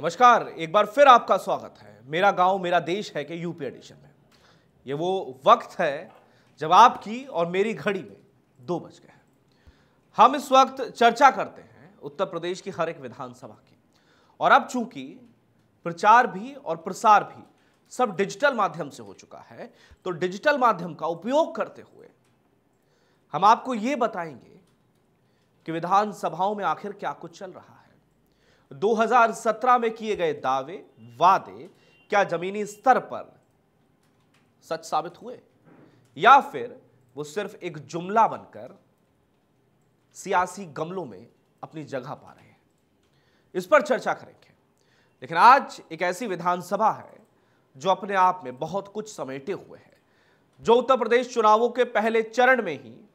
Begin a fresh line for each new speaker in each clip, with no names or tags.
नमस्कार, एक बार फिर आपका स्वागत है। मेरा गाँव, मेरा देश है कि यूपी एडिशन में। ये वो वक्त है जब आपकी और मेरी घड़ी में दो बज गए हम इस वक्त चर्चा करते हैं उत्तर प्रदेश की हर एक विधानसभा की। और अब चूँकि प्रचार भी और प्रसार भी सब डिजिटल माध्यम से हो चुका है तो डिजिटल माध्यम का उपयोग करते हुए हम आपको ये बताएँगे कि विधानसभाओं में आखिर क्या कुछ चल रहा है। 2017 में किए गए दावे, वादे क्या जमीनी स्तर पर सच साबित हुए? या फिर वो सिर्फ़ एक जुमला बनकर सियासी गमलों में अपनी जगह पा रहे हैं? इस पर चर्चा करेंगे। लेकिन आज एक ऐसी विधानसभा है जो अपने आप में बहुत कुछ समेटे हुए है। जो उत्तर प्रदेश चुनावों के पहले चरण में ही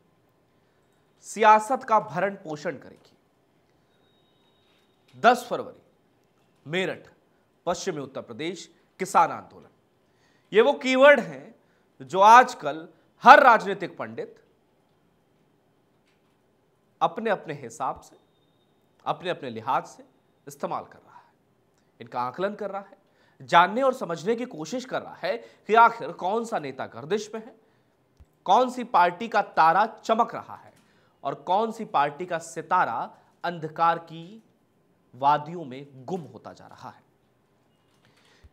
सियासत का भरण पोषण करेगी। 10 फरवरी, मेरठ, पश्चिमी उत्तर प्रदेश, किसान आंदोलन। ये वो कीवर्ड हैं जो आजकल हर राजनीतिक पंडित अपने अपने हिसाब से अपने अपने लिहाज से इस्तेमाल कर रहा है। इनका आकलन कर रहा है, जानने और समझने की कोशिश कर रहा है कि आखिर कौन सा नेता गर्दिश में है, कौन सी पार्टी का तारा चमक रहा है और कौन सी पार्टी का सितारा अंधकार की वादियों में गुम होता जा रहा है।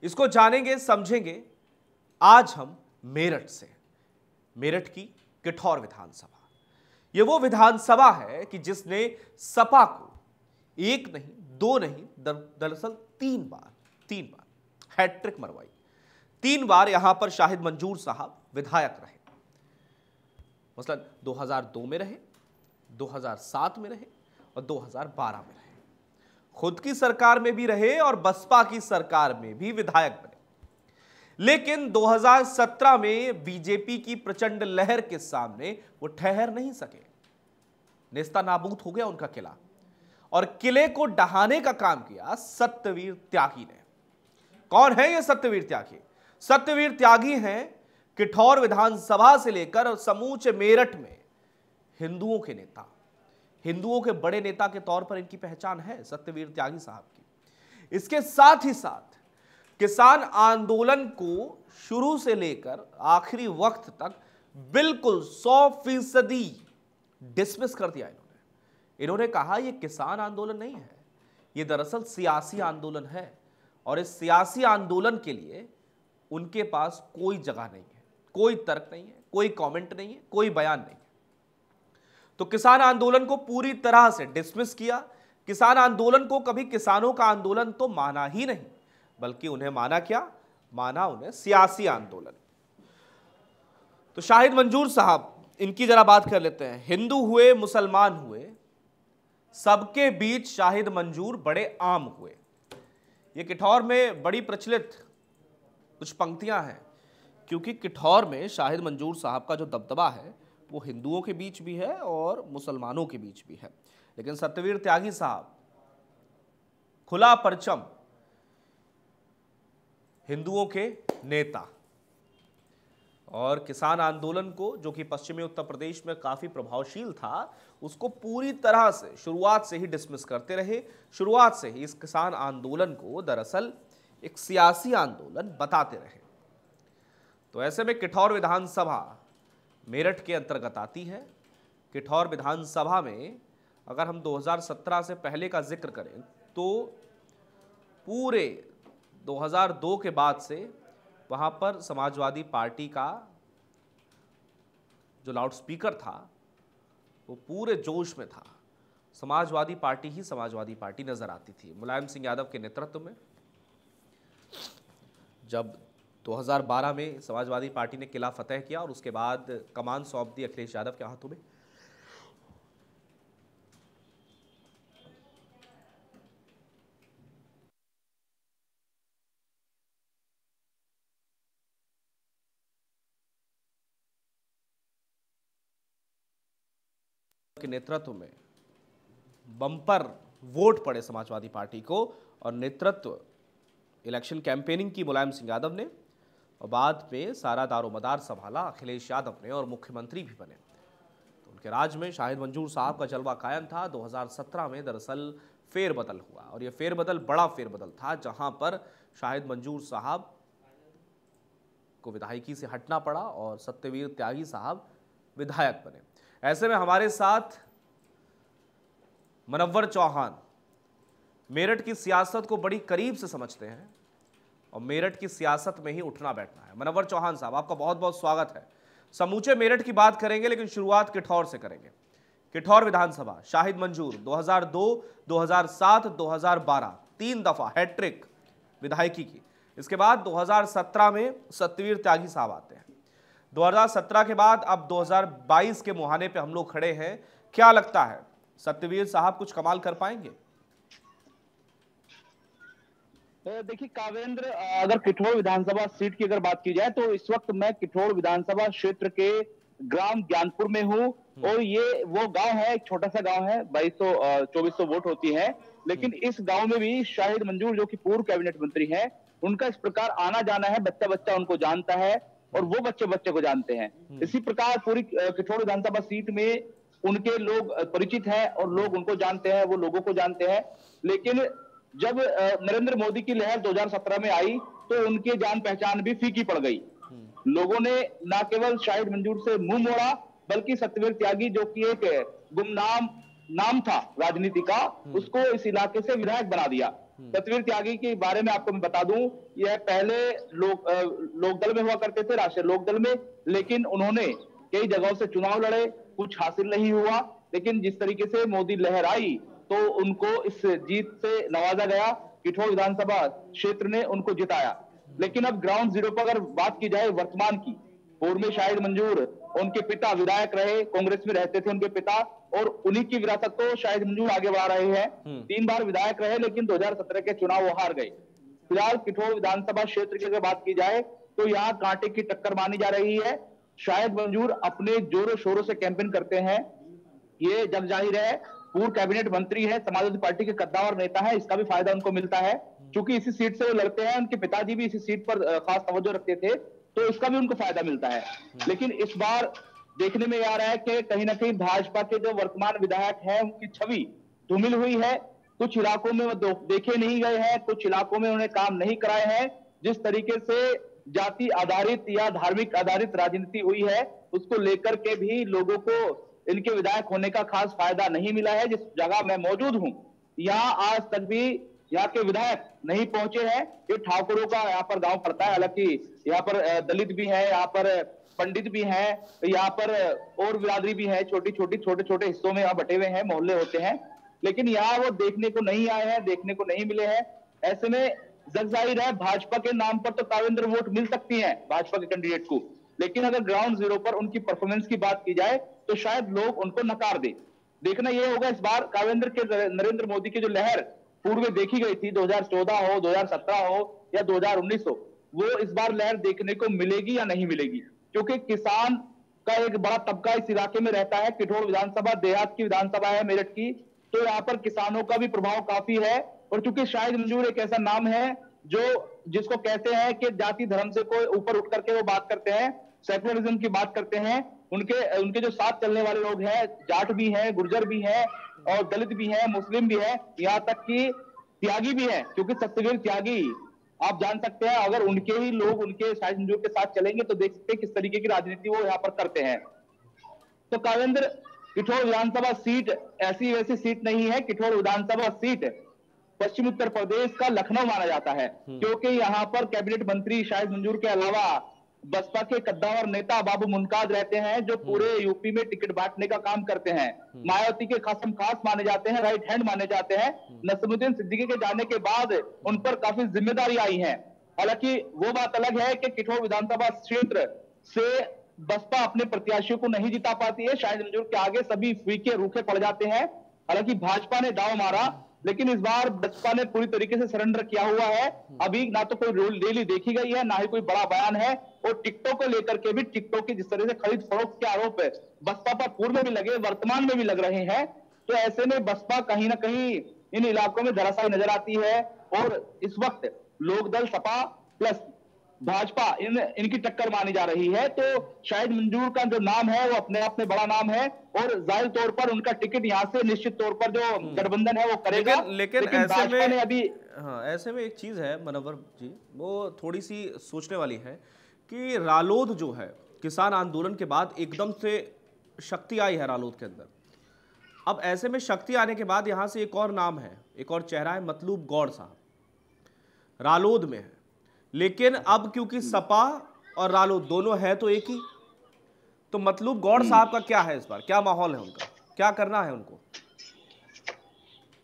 इसको जानेंगे, समझेंगे, आज हम मेरठ से। मेरठ की किठौर विधानसभा। यह वो विधानसभा है कि जिसने सपा को एक नहीं, दो नहीं दरअसल तीन बार तीन बार, हैट्रिक मरवाई। तीन बार यहाँ पर शाहिद मंजूर साहब विधायक रहे। मसलन 2002 में रहे 2007 में रहे और 2012 में रहे। खुद की सरकार में भी रहे और बसपा की सरकार में भी विधायक बने। लेकिन 2017 में बीजेपी की प्रचंड लहर के सामने वो ठहर नहीं सके। नेस्ता नाबूद हो गया उनका किला। और किले को डहाने का काम किया सत्यवीर त्यागी ने। कौन है ये सत्यवीर त्यागी? सत्यवीर त्यागी हैं किठौर विधानसभा से लेकर समूचे मेरठ में हिंदुओं के नेता। हिंदुओं के बड़े नेता के तौर पर इनकी पहचान है, सत्यवीर त्यागी साहब की। इसके साथ ही साथ, किसान आंदोलन को शुरू से लेकर आखिरी वक्त तक बिल्कुल सौ फ़ीसदी डिसमिस कर दिया इन्होंने। इन्होंने कहा यह किसान आंदोलन नहीं है यह दरअसल सियासी आंदोलन है और इस सियासी आंदोलन के लिए उनके पास कोई जगह नहीं है, कोई तर्क नहीं है, कोई कमेंट नहीं है, कोई बयान नहीं तो किसान आंदोलन को पूरी तरह से डिसमिस किया। किसान आंदोलन को कभी किसानों का आंदोलन तो माना ही नहीं, बल्कि उन्हें माना क्या? माना उन्हें सियासी आंदोलन। तो शाहिद मंजूर साहब, इनकी जरा बात कर लेते हैं। हिंदू हुए, मुसलमान हुए, सबके बीच शाहिद मंजूर बड़े आम हुए। ये किठौर में बड़ी प्रचलित कुछ पंक्तियाँ हैं, क्योंकि किठौर में शाहिद मंजूर साहब का जो दबदबा है वो हिंदुओं के बीच भी है और मुसलमानों के बीच भी है। लेकिन सत्यवीर त्यागी साहब, खुला परचम हिंदुओं के नेता और किसान आंदोलन को, जो कि पश्चिमी उत्तर प्रदेश में काफ़ी प्रभावशील था, उसको पूरी तरह से, शुरुआत से ही डिसमिस करते रहे। शुरुआत से ही इस किसान आंदोलन को दरअसल एक सियासी आंदोलन बताते रहे। तो ऐसे में किठौर विधानसभा मेरठ के अंतर्गत आती है। किठौर विधानसभा में अगर हम 2017 से पहले का ज़िक्र करें तो पूरे 2002 के बाद से वहाँ पर समाजवादी पार्टी का जो लाउड स्पीकर था, वो पूरे जोश में था। समाजवादी पार्टी ही समाजवादी पार्टी नज़र आती थी। मुलायम सिंह यादव के नेतृत्व में जब 2012 में समाजवादी पार्टी ने किला फतेह किया और उसके बाद कमान सौंप दी अखिलेश यादव के हाथों में। के नेतृत्व में बम्पर वोट पड़े समाजवादी पार्टी को और नेतृत्व इलेक्शन कैंपेनिंग की मुलायम सिंह यादव ने। और बाद में सारा दारोमदार संभाला अखिलेश यादव ने और मुख्यमंत्री भी बने। तो उनके राज में शाहिद मंजूर साहब का जलवा कायम था। 2017 में दरअसल फेरबदल हुआ और यह फेरबदल बड़ा फेरबदल था, जहाँ पर शाहिद मंजूर साहब को विधायकी से हटना पड़ा और सत्यवीर त्यागी साहब विधायक बने। ऐसे में हमारे साथ मनव्वर चौहान, मेरठ की सियासत को बड़ी करीब से समझते हैं। और मेरठ की सियासत में ही उठना बैठना है। मनव्वर चौहान साहब आपका बहुत बहुत स्वागत है। समूचे मेरठ की बात करेंगे लेकिन शुरुआत किठौर से करेंगे। किठौर विधानसभा शाहिद मंजूर 2002, 2007, 2012 तीन दफ़ा हैट्रिक विधायकी की। इसके बाद 2017 में सत्यवीर त्यागी साहब आते हैं। 2017 के बाद अब 2022 के मुहाने पे हम लोग खड़े हैं। क्या लगता है सत्यवीर साहब कुछ कमाल कर पाएँगे?
देखिए कावेंद्र अगर किठोर विधानसभा सीट की अगर बात की जाए तो इस वक्त मैं किठोर विधानसभा क्षेत्र के ग्राम ज्ञानपुर में हूँ हम्म। और ये वो गाँव है एक छोटा सा गाँव है बाईस सौ चौबीस सौ वोट होती है लेकिन हम्म। इस गाँव में भी शाहिद मंजूर जो कि पूर्व कैबिनेट मंत्री हैं उनका इस प्रकार आना जाना है बच्चा बच्चा उनको जानता है और वो बच्चे बच्चे को जानते हैं हम्म। इसी प्रकार पूरी किठोर विधानसभा सीट में उनके लोग परिचित हैं और लोग उनको जानते हैं वो लोगों को जानते हैं लेकिन जब नरेंद्र मोदी की लहर 2017 में आई तो उनकी जान पहचान भी फीकी पड़ गई हम्म। लोगों ने न केवल शाहिद मंजूर से मुँह मोड़ा बल्कि सत्यवीर त्यागी जो कि एक गुमनाम नाम था राजनीति का हम्म। उसको इस इलाके से विधायक बना दिया हम्म। सत्यवीर त्यागी के बारे में आपको मैं बता दूँ यह पहले लोक लोकदल में हुआ करते थे राष्ट्रीय लोकदल में लेकिन उन्होंने कई जगहों से चुनाव लड़े कुछ हासिल नहीं हुआ लेकिन जिस तरीके से मोदी लहर आई तो उनको इस जीत से नवाजा गया किठोर विधानसभा क्षेत्र ने उनको जिताया। लेकिन अब ग्राउंड ज़ीरो पर अगर बात की जाए वर्तमान की पूर्व में शाहिद मंजूर उनके पिता विधायक रहे कांग्रेस में रहते थे उनके पिता और उन्हीं की विरासत को शाहिद मंजूर आगे बढ़ा रहे हैं। हम्म। तीन बार विधायक रहे लेकिन 2017 के चुनाव वो हार गए। फ़िलहाल किठोर विधानसभा क्षेत्र की अगर बात की जाए तो यहाँ कांटे की टक्कर मानी जा रही है। शायद मंजूर अपने जोरों शोरों से कैंपेन करते हैं। ये जग ज़ाहिर है पूर्व कैबिनेट मंत्री है, समाजवादी पार्टी के कद्दावर नेता है, इसका भी फ़ायदा उनको मिलता है। क्योंकि इसी सीट से वो लड़ते हैं, उनके पिताजी भी इसी सीट पर खास तवज्जो रखते थे तो इसका भी उनको फ़ायदा मिलता है। लेकिन इस बार देखने में आ रहा है कि कहीं ना कहीं भाजपा के जो वर्तमान विधायक हैं, उनकी छवि धूमिल हुई है। कुछ इलाकों में वो देखे नहीं गए हैं, कुछ इलाकों में उन्हें काम नहीं कराए हैं। जिस तरीके से जाति आधारित या धार्मिक आधारित राजनीति हुई है, उसको लेकर के भी लोगों को इनके विधायक होने का खास फ़ायदा नहीं मिला है, जिस जगह मैं मौजूद हूँ। यहाँ आज तक भी यहाँ के विधायक नहीं पहुँचे हैं। ये ठाकुरों का यहाँ पर गाँव पड़ता है, हालाँकि यहाँ पर दलित भी है, यहाँ पर पंडित भी हैं, यहाँ पर और बिरादरी भी है। छोटी छोटी छोटे छोटे हिस्सों में यहाँ बटे हुए हैं, मोहल्ले होते हैं। लेकिन यहाँ वो देखने को नहीं आए हैं, देखने को नहीं मिले हैं। ऐसे में जग ज़ाहिर है, भाजपा के नाम पर तो कावेंद्र वोट मिल सकती है, भाजपा के कैंडिडेट को। लेकिन अगर ग्राउंड ज़ीरो पर उनकी परफॉर्मेंस की बात की जाए तो शायद लोग उनको नकार दे। देखना यह होगा इस बार कावेंद्र के नरेंद्र मोदी की जो लहर पूर्व में देखी गई थी 2014 हो 2017 हो, या 2019 हो, वो इस बार लहर देखने को मिलेगी या नहीं मिलेगी? क्योंकि किसान का एक बड़ा तबका इस इलाके में रहता है, किठोर विधानसभा, देहात की विधानसभा है, मेरठ की तो यहाँ पर किसानों का भी प्रभाव काफ़ी है, और चूँकि शायद मंजूर एक ऐसा नाम है जो, जिसको कहते हैं कि जाति धर्म से कोई ऊपर उठ करके वो बात करते हैं, सेकुलरिज्म की बात करते हैं, उनके उनके जो साथ चलने वाले लोग हैं, जाट भी हैं, गुर्जर भी हैं, और दलित भी हैं, मुस्लिम भी हैं, यहाँ तक कि त्यागी भी हैं, क्योंकि सत्यवीर त्यागी। आप जान सकते हैं, अगर उनके ही लोग उनके शाहिद मंजूर के साथ चलेंगे तो देख सकते हैं किस तरीके की राजनीति वो यहाँ पर करते हैं। तो कावेंद्र, किठोर विधानसभा सीट ऐसी वैसी सीट नहीं है, किठोर विधानसभा सीट। पश्चिम उत्तर प्रदेश का लखनऊ माना जाता है। हम्म। क्योंकि यहाँ पर कैबिनेट मंत्री शाहिद मंजूर के अलावा बसपा के कद्दावर नेता बाबू मुनकाद रहते हैं जो हम्म। पूरे यूपी में टिकट बांटने का काम करते हैं। हम्म। मायावती के खासम खास माने जाते हैं राइट हैंड माने जाते हैं। नसमुद्दीन सिद्दीकी के जाने के बाद उन पर काफ़ी ज़िम्मेदारी आई है। हालाँकि वो बात अलग है कि किठोर विधानसभा क्षेत्र से बसपा अपने प्रत्याशियों को नहीं जिता पाती है। शायद मंजूर के आगे सभी फीके रूखे पड़ जाते हैं। हालाँकि भाजपा ने दाव मारा लेकिन इस बार बसपा ने पूरी तरीके से सरेंडर किया हुआ है। अभी ना तो कोई रैली देखी गई है, ना ही कोई बड़ा बयान है। और टिकटों को लेकर के भी टिकटों की जिस तरह से खरीद फरोख्त के आरोप है, बसपा पर पूर्व में भी लगे, वर्तमान में भी लग रहे हैं। तो ऐसे में बसपा कहीं ना कहीं इन इलाकों में धराशाई नज़र आती है। और इस वक्त लोकदल सपा प्लस भाजपा इन इनकी टक्कर मानी जा रही है तो शायद मंजूर का जो नाम है वो अपने आप में बड़ा नाम है और ज़ाहिर तौर पर उनका टिकट यहाँ से निश्चित तौर पर जो हम्म। गठबंधन है वो करेगा
लेकिन, लेकिन, लेकिन ऐसे में अभी हाँ ऐसे में एक चीज़ है मनोवर जी वो थोड़ी सी सोचने वाली है कि रालोद जो है किसान आंदोलन के बाद एकदम से शक्ति आई है रालोद के अंदर। अब ऐसे में शक्ति आने के बाद यहाँ से एक और नाम है एक और चेहरा है मतलूब गौड़ साहब। रालोद में है। लेकिन अब क्योंकि सपा और रालो दोनों है तो एक ही तो मतलूब गौड़ साहब का क्या है इस बार? क्या माहौल है उनका? क्या करना है उनको?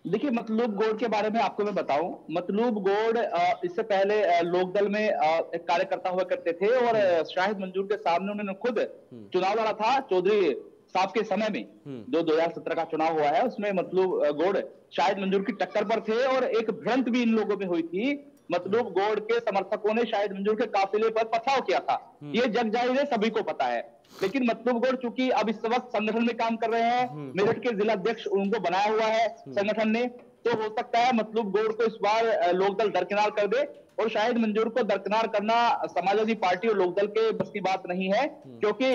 देखिए मतलूब गोड़ के बारे में आपको मैं बताऊँ। मतलूब गोड़ इससे पहले लोकदल में एक कार्यकर्ता हुआ करते थे और हम्म। शाहिद मंजूर के सामने उन्होंने खुद हम्म। चुनाव लड़ा था चौधरी साहब के समय में हम्म। जो 2017 का चुनाव हुआ है। उसमें मतलूब गोड़ शाहिद मंजूर की टक्कर पर थे और एक भ्रंत भी इन लोगों में हुई थी। मतलूब गोड़ के समर्थकों ने शायद मंजूर के काफिले पर पथराव किया था हम्म। ये जग ज़ाहिर है सभी को पता है लेकिन मतलूब गोड़ चूँकि अब इस वक्त संगठन में काम कर रहे हैं हम्म। मेरठ के जिला अध्यक्ष उनको बनाया हुआ है हम्म। संगठन ने तो हो सकता है मतलूब गोड़ को इस बार लोकदल दरकिनार कर दे और शायद मंजूर को दरकिनार करना समाजवादी पार्टी और लोकदल के बस की बात नहीं है क्योंकि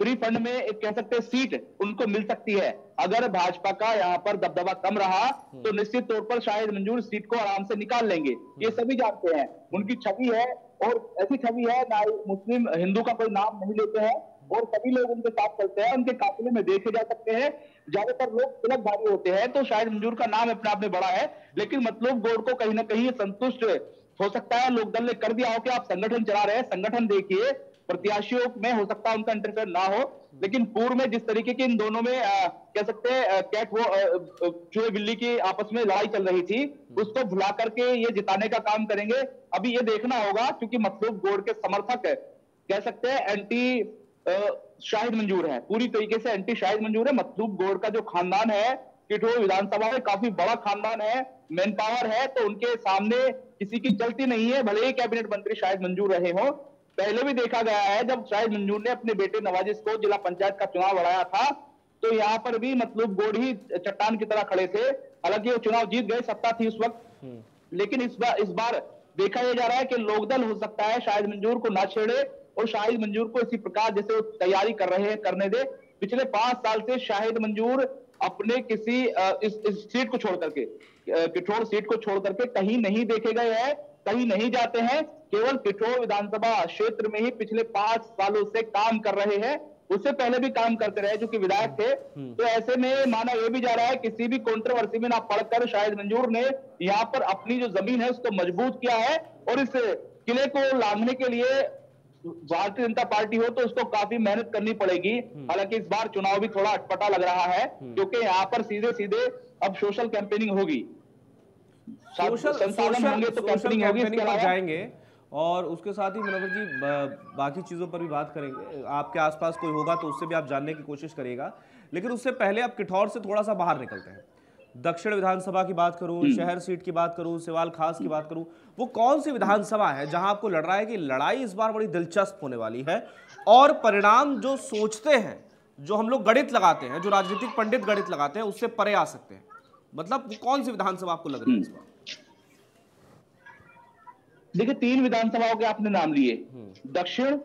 फ्री फंड में एक कह सकते हैं सीट उनको मिल सकती है। अगर भाजपा का यहाँ पर दबदबा कम रहा तो हम्म। निश्चित तौर पर शायद मंजूर सीट को आराम से निकाल लेंगे। ये हम्म। सभी जानते हैं। उनकी छवि है और ऐसी छवि है ना मुस्लिम हिंदू का कोई नाम नहीं लेते हैं और सभी लोग उनके साथ चलते हैं उनके काफिले में देखे जा सकते हैं। ज़्यादातर लोग तिलक भारी होते हैं तो शायद मंजूर का नाम अपने आप में बड़ा है लेकिन मतलब गोड़ को कहीं ना कहीं संतुष्ट हो सकता है। लोकदल ने कर दिया हो कि आप संगठन चला रहे हैं। संगठन देखिए प्रत्याशियों में हो सकता है उनका इंटरफेयर ना हो लेकिन पूर्व में जिस तरीके की इन दोनों में आ, कह सकते हैं कैट वो चूहे बिल्ली की आपस में लड़ाई चल रही थी उसको भुला करके ये जिताने का काम करेंगे। अभी ये देखना होगा क्योंकि मतलूब गोड़ के समर्थक कह सकते हैं एंटी शाहिद मंजूर है। पूरी तरीके से एंटी शाहिद मंजूर है। मतलूब गोड़ का जो खानदान है किठोर विधानसभा में काफ़ी बड़ा खानदान है मैन पावर है तो उनके सामने किसी की चलती नहीं है भले ही कैबिनेट मंत्री शायद मंजूर रहे हो। पहले भी देखा गया है जब शाहिद मंजूर ने अपने बेटे नवाजिश को जिला पंचायत का चुनाव लड़ाया था तो यहाँ पर भी मतलब ही चट्टान की तरह खड़े थे। हालाँकि वो चुनाव जीत गए सत्ता थी उस वक्त। हम्म। लेकिन इस बार इस बार देखा यह जा रहा है कि लोकदल हो सकता है शायद मंजूर को ना छेड़े और शाहिद मंजूर को इसी प्रकार जैसे वो तैयारी कर रहे हैं करने दे। पिछले पाँच साल से शाहिद मंजूर अपने किसी इस, इस सीट को छोड़ करके किठोर सीट को छोड़ करके कहीं नहीं देखे गए हैं कहीं नहीं जाते हैं। केवल किठोर विधानसभा क्षेत्र में ही पिछले पाँच सालों से काम कर रहे हैं उससे पहले भी काम करते रहे जो कि विधायक थे हम्म। तो ऐसे में माना यह भी जा रहा है किसी भी कंट्रोवर्सी में ना पढ़कर शायद मंजूर ने यहाँ पर अपनी जो ज़मीन है उसको मज़बूत किया है और इस किले को लांघने के लिए भारतीय जनता पार्टी हो तो उसको काफ़ी मेहनत करनी पड़ेगी हम्म। हालाँकि इस बार चुनाव भी थोड़ा अटपटा लग रहा है हम्म। क्योंकि यहाँ पर सीधे सीधे अब सोशल कैंपेनिंग होगी
सोशल संसाधन होंगे तो कैंपेनिंग होगी जाएँगे और उसके साथ ही मनोहर जी बाकी चीज़ों पर भी बात करेंगे। आपके आसपास कोई होगा तो उससे भी आप जानने की कोशिश करिएगा। लेकिन उससे पहले आप किठौर से थोड़ा सा बाहर निकलते हैं। दक्षिण विधानसभा की बात करूँ हम्म। शहर सीट की बात करूँ सिवाल खास की बात करूँ वो कौन सी विधानसभा है जहाँ आपको लड़ रहा है कि लड़ाई इस बार बड़ी दिलचस्प होने वाली है? और परिणाम जो सोचते हैं जो हम लोग गणित लगाते हैं जो राजनीतिक पंडित गणित लगाते हैं उससे परे आ सकते हैं। मतलब कौन सी विधानसभा आपको लग रही है इस बार?
देखिए तीन विधानसभाओं के आपने नाम लिए हम्म। दक्षिण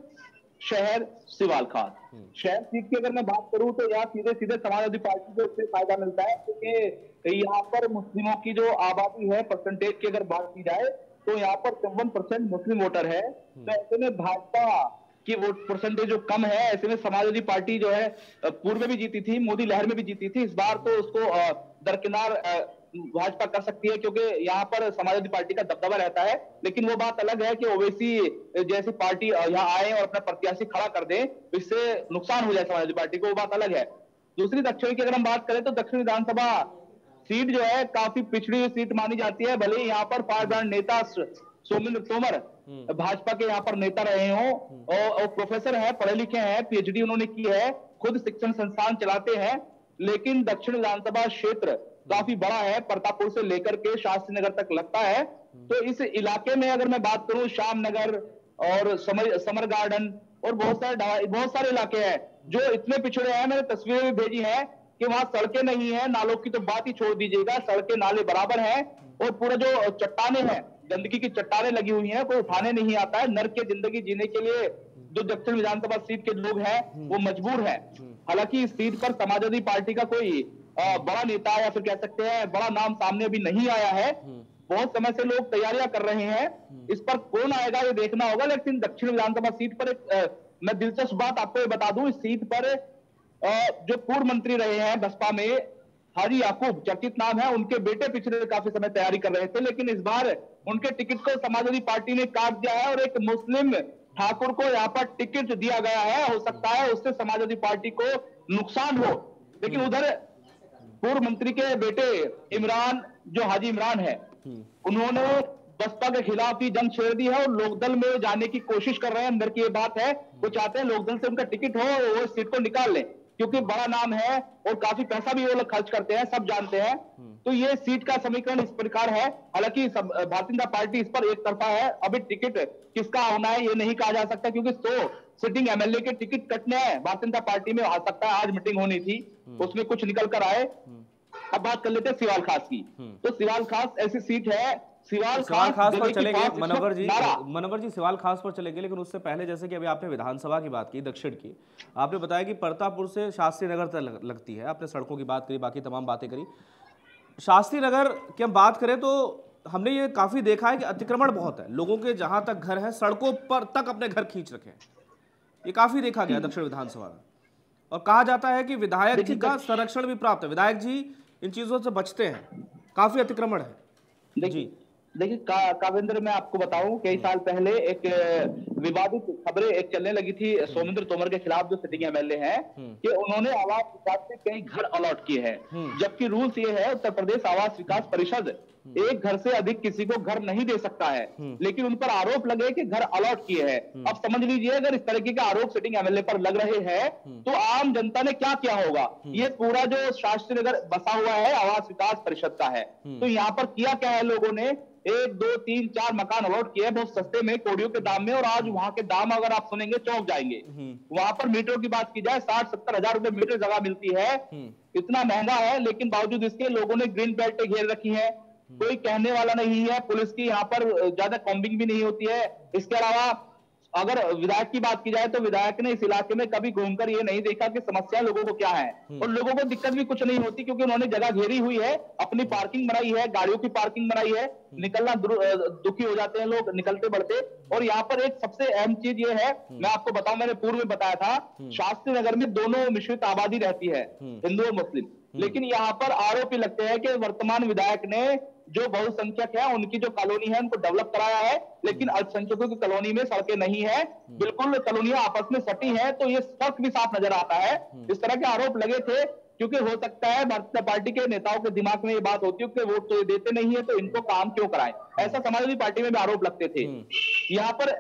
शहर सिवाल खास हम्म। शहर सीट की अगर मैं बात करूँ तो यहाँ सीधे सीधे समाजवादी पार्टी को इससे फ़ायदा मिलता है क्योंकि यहाँ पर मुस्लिमों की जो आबादी है परसेंटेज की अगर बात की जाए तो यहाँ पर चौवन परसेंट मुस्लिम वोटर है हम्म। तो ऐसे में भाजपा की वोट परसेंटेज जो कम है ऐसे में समाजवादी पार्टी जो है पूर्व में भी जीती थी मोदी लहर में भी जीती थी इस बार तो उसको दरकिनार भाजपा कर सकती है क्योंकि यहाँ पर समाजवादी पार्टी का दबदबा रहता है लेकिन वो बात अलग है कि ओवैसी जैसी पार्टी यहाँ आए और अपना प्रत्याशी खड़ा कर दे तो इससे नुकसान हो जाए समाजवादी पार्टी को वो बात अलग है दूसरी दक्षिण की अगर हम बात करें तो दक्षिण विधानसभा सीट जो है काफ़ी पिछड़ी हुई सीट मानी जाती है भले यहाँ पर पारदान नेता सोमेंद्र तोमर हम्म। भाजपा के यहाँ पर नेता रहे हो हम्म। और, और प्रोफेसर है पढ़े लिखे हैं पीएचडी उन्होंने की है खुद शिक्षण संस्थान चलाते हैं लेकिन दक्षिण विधानसभा क्षेत्र काफ़ी बड़ा है प्रतापपुर से लेकर के शास्त्री नगर तक लगता है। तो इस इलाके में अगर मैं बात करूँ श्याम नगर और समर समर गार्डन और बहुत सारे बहुत सारे इलाके हैं जो इतने पिछड़े हैं मैंने तस्वीरें भी भेजी है कि वहाँ सड़कें नहीं है नालों की तो बात ही छोड़ दीजिएगा सड़कें नाले बराबर हैं और पूरा जो चट्टाने हैं गंदगी की चट्टाने लगी हुई हैं कोई उठाने नहीं आता है नर के ज़िंदगी जीने के लिए जो दक्षिण विधानसभा सीट के लोग हैं वो मजबूर हैं। हालाँकि इस सीट पर समाजवादी पार्टी का कोई बड़ा नेता या फिर कह सकते हैं बड़ा नाम सामने अभी नहीं आया है। बहुत समय से लोग तैयारियाँ कर रहे हैं। इस पर कौन आएगा ये देखना होगा लेकिन दक्षिण विधानसभा सीट पर एक मैं दिलचस्प बात आपको ये बता दूँ इस सीट पर जो पूर्व मंत्री रहे हैं बसपा में हाजी याकूब चर्चित नाम है उनके बेटे पिछले काफ़ी समय तैयारी कर रहे थे लेकिन इस बार उनके टिकट को समाजवादी पार्टी ने काट दिया है और एक मुस्लिम ठाकुर को यहाँ पर टिकट दिया गया है। हो सकता है उससे समाजवादी पार्टी को नुकसान हो। लेकिन उधर पूर्व मंत्री के बेटे इमरान जो हाजी इमरान है उन्होंने बसपा के खिलाफ ही जंग छेड़ दी है और लोकदल में जाने की कोशिश कर रहे हैं। अंदर की ये बात है वो चाहते हैं लोकदल से उनका टिकट हो वो सीट को निकाल लें। क्योंकि बड़ा नाम है और काफ़ी पैसा भी वो लोग खर्च करते हैं सब जानते हैं। हम्म। तो ये सीट का समीकरण इस प्रकार है। हालाँकि भारतीय जनता पार्टी इस पर एक तरफा है। अभी टिकट किसका होना है ये नहीं कहा जा सकता क्योंकि सो सिटिंग एमएलए के टिकट कटने हैं। भारतीय जनता पार्टी में आ सकता है आज मीटिंग होनी थी। हम्म। उसमें कुछ निकल कर आए। हम्म। अब बात कर लेते हैं सिवाल खास की। तो सिवाल खास ऐसी सीट है
सिवाल खास पर चलेंगे मनोवर जी मनोवर जी सिवाल खास पर चलेंगे लेकिन उससे पहले जैसे कि अभी आपने विधानसभा की बात की दक्षिण की आपने बताया कि परतापुर से शास्त्री नगर तक लगती है। आपने सड़कों की बात करी बाकी तमाम बातें करी। शास्त्री नगर की हम बात करें तो हमने ये काफ़ी देखा है कि अतिक्रमण बहुत है। लोगों के जहाँ तक घर है सड़कों पर तक अपने घर खींच रखे हैं। ये काफ़ी देखा गया दक्षिण विधानसभा में। और कहा जाता है कि विधायक जी का संरक्षण भी प्राप्त है। विधायक जी इन चीज़ों से बचते हैं। काफ़ी अतिक्रमण है।
जी। देखिए का, कावेंद्र मैं आपको बताऊँ कई साल पहले एक विवादित खबरें एक चलने लगी थी सोमेंद्र तोमर के खिलाफ जो सिटिंग एमएलए हैं है कि उन्होंने आवास विकास से कई घर अलॉट किए हैं हम्म। जबकि रूल्स ये है उत्तर प्रदेश आवास विकास परिषद हम्म। एक घर से अधिक किसी को घर नहीं दे सकता है। लेकिन उन पर आरोप लगे कि घर अलॉट किए हैं। अब समझ लीजिए अगर इस तरीके के आरोप सिटिंग एमएलए पर लग रहे हैं तो आम जनता ने क्या किया होगा? ये पूरा जो शास्त्री नगर बसा हुआ है आवास विकास परिषद का है। तो यहाँ पर किया क्या है लोगों ने? एक दो तीन चार मकान अलॉट किए बहुत सस्ते में कोडियों के दाम में और आज वहाँ के दाम अगर आप सुनेंगे चौंक जाएँगे। हम्म। वहाँ पर मीटर की बात की जाए साठ सत्तर हज़ार रुपए मीटर जगह मिलती है। हम्म। इतना महँगा है लेकिन बावजूद इसके लोगों ने ग्रीन बेल्ट घेर रखी है। हम्म। कोई कहने वाला नहीं है पुलिस की यहाँ पर ज़्यादा कॉम्बिंग भी नहीं होती है। इसके अलावा अगर विधायक की बात की जाए तो विधायक ने इस इलाके में कभी घूमकर ये नहीं देखा कि समस्या लोगों को क्या है। हम्म। और लोगों को दिक्कत भी कुछ नहीं होती क्योंकि उन्होंने जगह घेरी हुई है अपनी पार्किंग बनाई है गाड़ियों की पार्किंग बनाई है। हम्म। निकलना दुखी हो जाते हैं लोग निकलते बढ़ते। और यहाँ पर एक सबसे अहम चीज़ ये है हम्म। मैं आपको बताऊँ मैंने पूर्व में बताया था शास्त्री नगर में दोनों मिश्रित आबादी रहती है हिंदू और मुस्लिम। लेकिन यहाँ पर आरोपी लगते हैं कि वर्तमान विधायक ने जो बहुसंख्यक है उनकी जो कॉलोनी है उनको डेवलप कराया है लेकिन अल्पसंख्यकों की कॉलोनी में सड़कें नहीं है। बिल्कुल कॉलोनियाँ आपस में सटी है तो ये फ़र्क भी साफ़ नज़र आता है। इस तरह के आरोप लगे थे क्योंकि हो सकता है भारतीय पार्टी के नेताओं के दिमाग में ये बात होती है कि वोट तो ये देते नहीं है तो इनको काम क्यों कराएँ? ऐसा समाजवादी पार्टी में भी आरोप लगते थे। यहाँ पर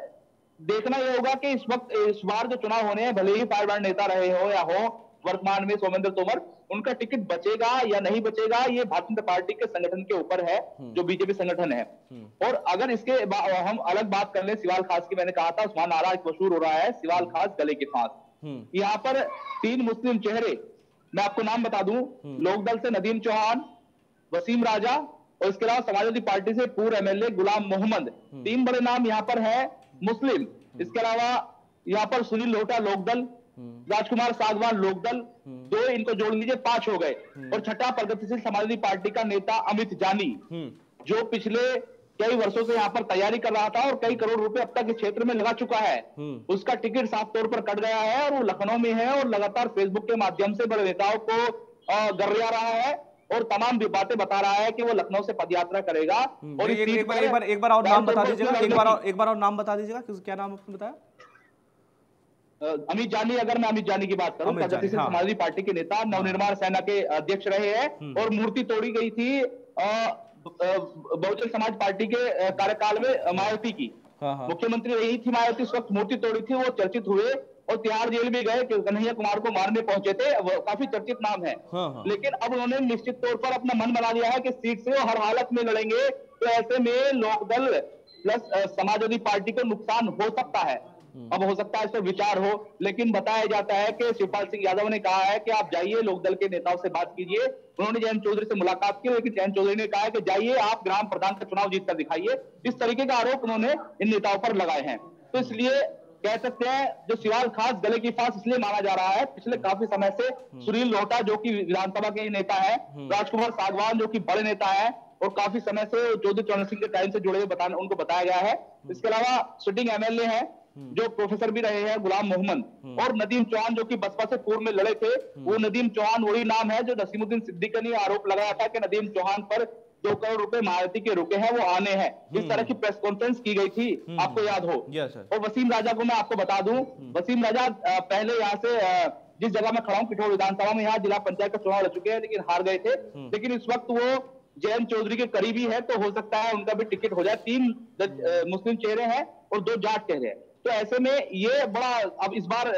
देखना यह होगा कि इस वक्त इस बार जो चुनाव होने हैं भले ही फायर नेता रहे हो या हो वर्तमान में सोमेंद्र तोमर उनका टिकट बचेगा या नहीं बचेगा ये भारतीय जनता पार्टी के संगठन के ऊपर है हम्म। जो बीजेपी संगठन है हम्म। और अगर इसके हम अलग बात कर ले सिवाल खास की मैंने कहा था उस्मान नारा मशहूर हो रहा है सिवाल खास गले के फांस हम्म। यहाँ पर तीन मुस्लिम चेहरे मैं आपको नाम बता दूँ लोकदल से नदीम चौहान वसीम राजा और इसके अलावा समाजवादी पार्टी से पूर्व एमएलए गुलाम मोहम्मद तीन बड़े नाम यहाँ पर है मुस्लिम इसके अलावा यहाँ पर सुनील लोहटा लोकदल। राजकुमार सागवान लोकदल हम्म। दो इनको जोड़ लीजिए पाँच हो गए। हम्म। और छठा प्रगतिशील समाजवादी पार्टी का नेता अमित जानी जो पिछले कई वर्षों से यहाँ पर तैयारी कर रहा था और कई करोड़ रुपए अब तक इस क्षेत्र में लगा चुका है। उसका टिकट साफ़ तौर पर कट गया है और वो लखनऊ में है और लगातार फेसबुक के माध्यम से बड़े नेताओं को गरिया रहा है और तमाम बातें बता रहा है कि वो लखनऊ से पदयात्रा करेगा
और एक, एक, बार एक बार एक बार और नाम बता दीजिएगा एक बार एक बार और नाम बता दीजिएगा क्या नाम आपने बताया?
अमित जानी अगर मैं अमित जानी की बात करूँ प्रगतिशील हाँ। समाजवादी पार्टी के नेता नवनिर्माण सेना के अध्यक्ष रहे हैं हम्म। और मूर्ति तोड़ी गई थी बहुजन समाज पार्टी के कार्यकाल में मायावती की हाँ, हाँ। मुख्यमंत्री रही थी मायावती उस वक्त मूर्ति तोड़ी थी वो चर्चित हुए और तिहाड़ जेल भी गए कन्हैया कुमार को मारने पहुँचे थे काफ़ी चर्चित नाम है लेकिन अब उन्होंने निश्चित तौर पर अपना मन बना लिया है कि सीट से वो हर हालत में लड़ेंगे तो ऐसे में लोकदल प्लस समाजवादी पार्टी को नुकसान हो सकता है अब हो सकता है इस पर विचार हो लेकिन बताया जाता है कि शिवपाल सिंह यादव ने कहा है कि आप जाइए लोकदल के नेताओं से बात कीजिए। उन्होंने जयंत चौधरी से मुलाकात की लेकिन जयंत चौधरी ने कहा कि जाइए आप ग्राम प्रधान का चुनाव जीत कर दिखाइए। इस तरीके का आरोप उन्होंने इन नेताओं पर लगाए हैं। तो इसलिए कह सकते हैं जो सिवाल खास गले की फांस इसलिए माना जा रहा है पिछले काफ़ी समय से सुनील लोहटा जो कि विधानसभा के नेता है राजकुमार सागवान जो कि बड़े नेता है और काफ़ी समय से चौधरी चरण सिंह के टाइम से जुड़े हुए बताने उनको बताया गया है। इसके अलावा सिटिंग एमएलए है जो प्रोफेसर भी रहे हैं गुलाम मोहम्मद और नदीम चौहान जो कि बसपा से पूर्व में लड़े थे वो नदीम चौहान वही नाम है जो नसीमुद्दीन सिद्दीकी ने आरोप लगाया था कि नदीम चौहान पर दो करोड़ रुपए महारती के रुके हैं वो आने हैं। इस हम्म। तरह की प्रेस कॉन्फ्रेंस की गई थी हम्म। आपको याद हो? और वसीम राजा को मैं आपको बता दूँ हम्म। वसीम राजा पहले यहाँ से जिस जगह में खड़ा हूँ पिठोर विधानसभा में यहाँ जिला पंचायत का चुनाव लड़ चुके हैं लेकिन हार गए थे। लेकिन इस वक्त वो जयंत चौधरी के करीबी है तो हो सकता है उनका भी टिकट हो जाए। तीन मुस्लिम चेहरे हैं और दो जाट चेहरे हैं। तो ऐसे में ये बड़ा अब इस बार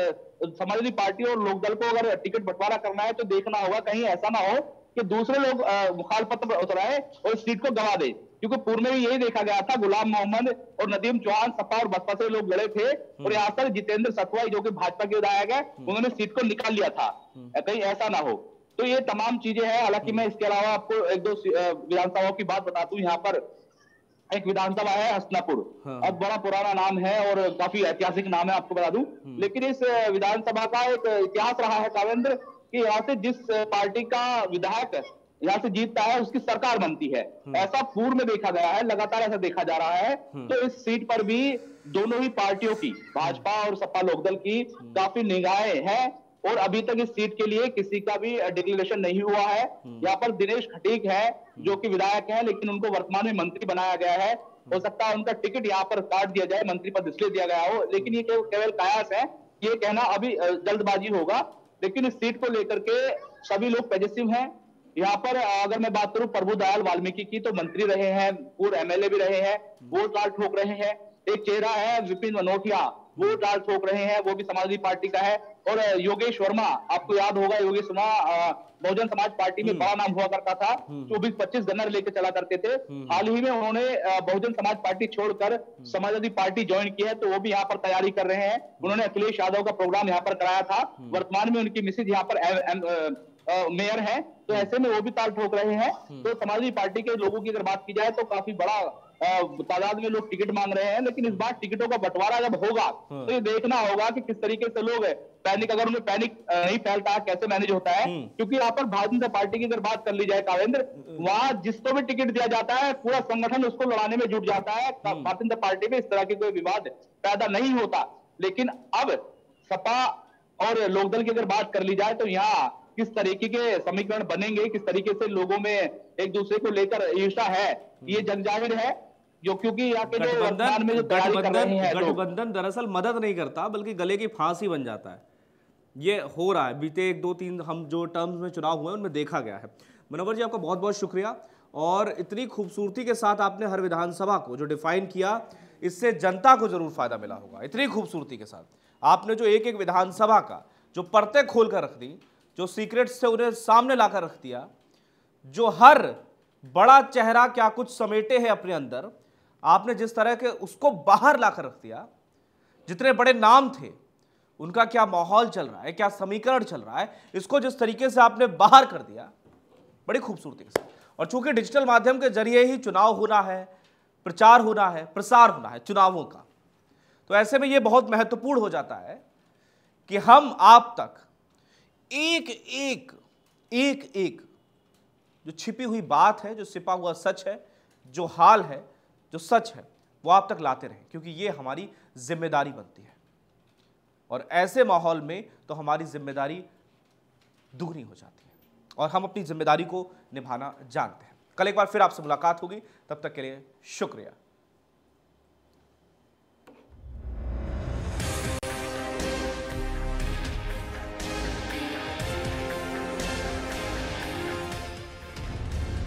समाजवादी पार्टी और लोकदल को अगर टिकट बंटवारा करना है तो देखना होगा कहीं ऐसा ना हो कि दूसरे लोग मुखालफत पर उतराए और इस सीट को गवा दे क्योंकि पूर्व में भी यही देखा गया था गुलाम मोहम्मद और नदीम चौहान सपा और बसपा से लोग लड़े थे और हम्म। यहाँ पर जितेंद्र सतवाई जो कि भाजपा के विधायक है हम्म। उन्होंने सीट को निकाल लिया था हम्म। कहीं ऐसा ना हो तो ये तमाम चीज़ें हैं हालाँकि मैं इसके अलावा आपको एक दो विधानसभाओं की बात बता दू यहाँ पर एक विधानसभा है हसनापुर हाँ। अब बड़ा पुराना नाम है और काफ़ी ऐतिहासिक नाम है आपको बता दूँ लेकिन इस विधानसभा का एक इतिहास रहा है कावेंद्र कि यहाँ से जिस पार्टी का विधायक यहाँ से जीतता है उसकी सरकार बनती है हम्म। ऐसा पूर्व में देखा गया है लगातार ऐसा देखा जा रहा है हम्म। तो इस सीट पर भी दोनों ही पार्टियों की भाजपा और सपा लोकदल की हम्म। काफ़ी निगाहें हैं और अभी तक इस सीट के लिए किसी का भी डिक्लेरेशन नहीं हुआ है। यहाँ पर दिनेश खटीक है जो कि विधायक है लेकिन उनको वर्तमान में मंत्री बनाया गया है। हो सकता है उनका टिकट यहाँ पर काट दिया जाए मंत्री पद इसलिए दिया गया हो लेकिन ये केवल कयास है। ये कहना अभी जल्दबाजी होगा। लेकिन इस सीट को लेकर के सभी लोग पॉजिटिव हैं। यहाँ पर अगर मैं बात करूँ प्रभु दयाल वाल्मीकि की तो मंत्री रहे हैं पूर्व एमएलए भी रहे हैं वोट लाल ठोक रहे हैं। एक चेहरा है विपिन मनोटिया। वो लाल ठोक रहे हैं वो भी समाजवादी पार्टी का है। और योगेश वर्मा आपको याद होगा योगेश वर्मा बहुजन समाज पार्टी में हम्म। बड़ा नाम हुआ करता था। हम्म। चौबीस पच्चीस गन्नर लेकर चला करते थे। हम्म। हाल ही में उन्होंने बहुजन समाज पार्टी छोड़कर समाजवादी पार्टी ज्वाइन की है तो वो भी यहाँ पर तैयारी कर रहे हैं। उन्होंने अखिलेश यादव का प्रोग्राम यहाँ पर कराया था। वर्तमान में उनकी मिसिज यहाँ पर मेयर है। तो ऐसे में वो भी ताल ठोक रहे हैं। तो समाजवादी पार्टी के लोगों की अगर बात की जाए तो काफ़ी बड़ा तादाद में लोग टिकट मांग रहे हैं लेकिन इस बार टिकटों का बंटवारा जब होगा हाँ। तो ये देखना होगा कि किस तरीके से लोग पैनिक अगर उन्हें पैनिक नहीं फैलता है कैसे मैनेज होता है? हम्म। क्योंकि यहाँ पर भारतीय जनता पार्टी की अगर बात कर ली जाए कावेंद्र वहाँ जिसको भी टिकट दिया जाता है पूरा संगठन उसको लड़ाने में जुट जाता है। हम्म। भारतीय जनता पार्टी में इस तरह की कोई विवाद पैदा नहीं होता। लेकिन अब सपा और लोकदल की अगर बात कर ली जाए तो यहाँ किस तरीके के समीकरण बनेंगे किस तरीके से लोगों में एक दूसरे को लेकर ईर्षा है ये जग ज़ाहिर है। जो क्योंकि में जो गठबंधन
गठबंधन दरअसल मदद नहीं करता बल्कि गले की फांसी बन जाता है। ये हो रहा है। बीते एक दो तीन हम जो टर्म्स में चुनाव हुए उनमें देखा गया है। मनोवर जी आपका बहुत बहुत शुक्रिया। और इतनी खूबसूरती के साथ आपने हर विधानसभा को जो डिफाइन किया इससे जनता को ज़रूर फ़ायदा मिला होगा। इतनी खूबसूरती के साथ। आपने जो एक एक विधानसभा का जो परतें खोल कर रख दी जो सीक्रेट से उन्हें सामने लाकर रख दिया जो हर बड़ा चेहरा क्या कुछ समेटे है अपने अंदर आपने जिस तरह के उसको बाहर लाकर रख दिया, जितने बड़े नाम थे, उनका क्या माहौल चल रहा है, क्या समीकरण चल रहा है, इसको जिस तरीके से आपने बाहर कर दिया, बड़ी खूबसूरती के साथ। और चूँकि डिजिटल माध्यम के ज़रिए ही चुनाव होना है, प्रचार होना है, प्रसार होना है चुनावों का तो ऐसे में यह बहुत महत्वपूर्ण हो जाता है कि हम आप तक एक एक एक एक जो छिपी हुई बात है, जो छिपा हुआ सच है, जो हाल है जो सच है, वो आप तक लाते रहें, क्योंकि ये हमारी ज़िम्मेदारी बनती है। और ऐसे माहौल में तो हमारी ज़िम्मेदारी दुगनी हो जाती है, और हम अपनी ज़िम्मेदारी को निभाना जानते हैं। कल एक बार फिर आपसे मुलाकात होगी, तब तक के लिए शुक्रिया।